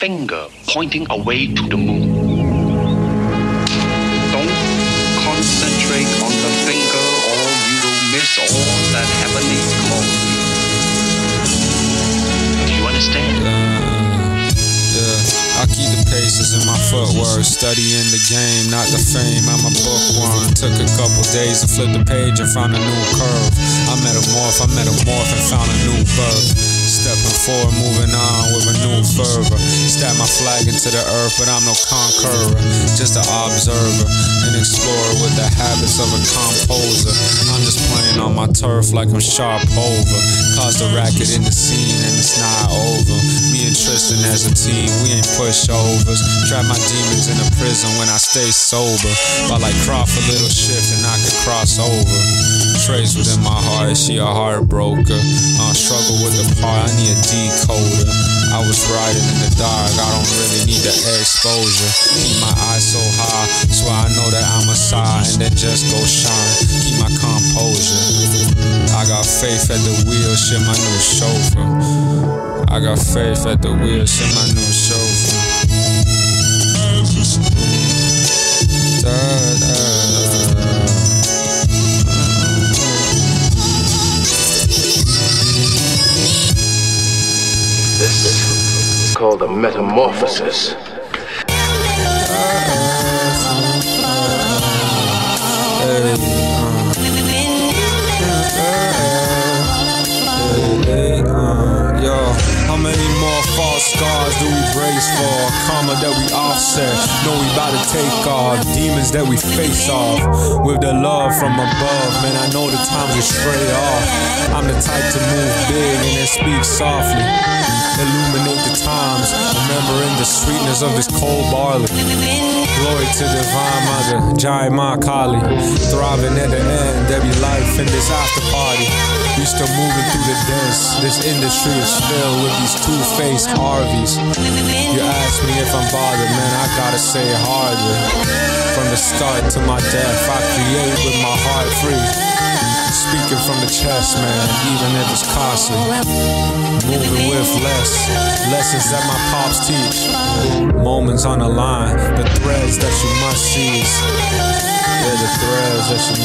finger pointing away to the moon. Don't concentrate on the finger or you will miss all that heavenly calls. Do you understand? Yeah, I keep the paces in my footwork, studying the game, not the fame. I'm a bookworm. Took a couple days to flip the page and found a new curve. I metamorph, I metamorph and found a new birth. Forward, moving on with a new fervor. Stab my flag into the earth, but I'm no conqueror. Just an observer, an explorer with the habits of a composer. I'm just playing on my turf like I'm sharp over. Caused a racket in the scene and it's not over. Me and Tristan as a team, we ain't pushovers. Trap my demons in a prison when I stay sober. But like a little shift and I could cross over. Trace within my heart, she a heartbroker. I struggle with the part, I need a decoder. I was riding in the dark, I don't really need the exposure. Keep my eyes so high, so I know that I'm a sigh, and then just go shine. Keep my composure. I got faith at the wheel, shit, my new chauffeur. I got faith at the wheel, shit, my new chauffeur. Called a metamorphosis. How many more false scars do we brace for? Karma that we offset, know we about to take off. Demons that we face off with the love from above. Man, I know the times are straight off. I'm the type to move big and then speak softly. Illuminate the times, remembering the sweetness of this cold barley. Glory to divine mother, Jai Kali. Thriving at the end, be life in this after party. We still moving through the dance. This industry is filled with these two-faced Harveys. You ask me if I'm bothered, man, I gotta say it harder. From the start to my death, I create with my heart free. Speaking from the chest, man, even if it's costly. Moving less, lessons that my pops teach. Moments on the line, the threads that you must seize. Yeah, the threads that you